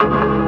We